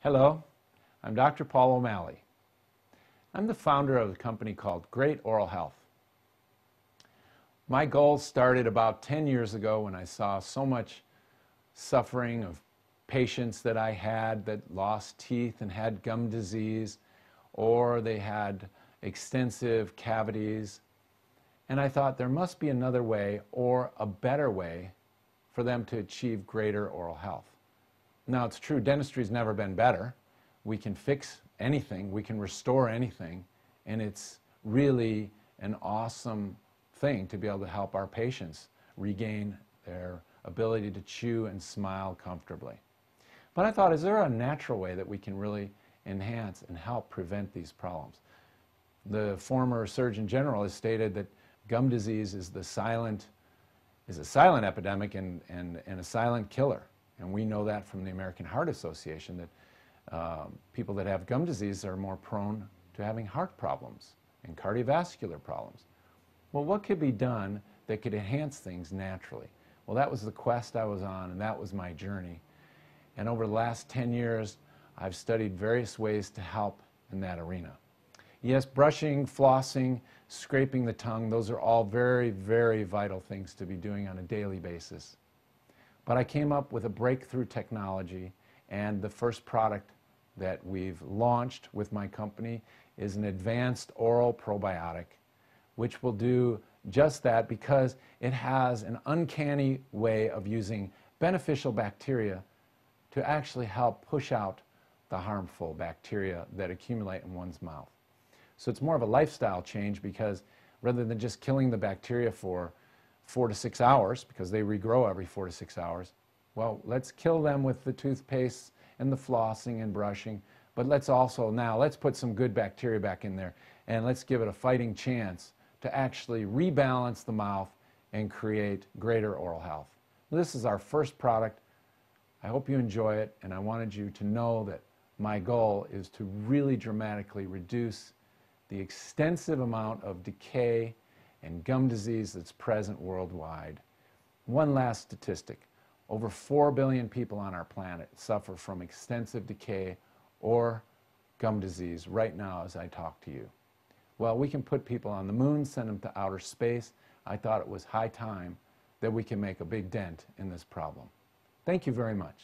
Hello, I'm Dr. Paul O'Malley. I'm the founder of a company called Great Oral Health. My goal started about 10 years ago when I saw so much suffering of patients that I had that lost teeth and had gum disease or they had extensive cavities. And I thought there must be another way or a better way for them to achieve greater oral health. Now, it's true, dentistry's never been better. We can fix anything, we can restore anything, and it's really an awesome thing to be able to help our patients regain their ability to chew and smile comfortably. But I thought, is there a natural way that we can really enhance and help prevent these problems? The former Surgeon General has stated that gum disease is the silent is a silent epidemic and, and, and a silent killer. And we know that from the American Heart Association that um, people that have gum disease are more prone to having heart problems and cardiovascular problems. Well, what could be done that could enhance things naturally? Well, that was the quest I was on, and that was my journey. And over the last 10 years, I've studied various ways to help in that arena. Yes, brushing, flossing, scraping the tongue, those are all very, very vital things to be doing on a daily basis. But I came up with a breakthrough technology, and the first product that we've launched with my company is an advanced oral probiotic, which will do just that because it has an uncanny way of using beneficial bacteria to actually help push out the harmful bacteria that accumulate in one's mouth. So it's more of a lifestyle change because rather than just killing the bacteria for four to six hours because they regrow every four to six hours. Well, let's kill them with the toothpaste and the flossing and brushing, but let's also now, let's put some good bacteria back in there and let's give it a fighting chance to actually rebalance the mouth and create greater oral health. This is our first product. I hope you enjoy it, and I wanted you to know that my goal is to really dramatically reduce the extensive amount of decay and gum disease that's present worldwide. One last statistic. Over 4 billion people on our planet suffer from extensive decay or gum disease right now as I talk to you. Well, we can put people on the moon, send them to outer space. I thought it was high time that we can make a big dent in this problem. Thank you very much.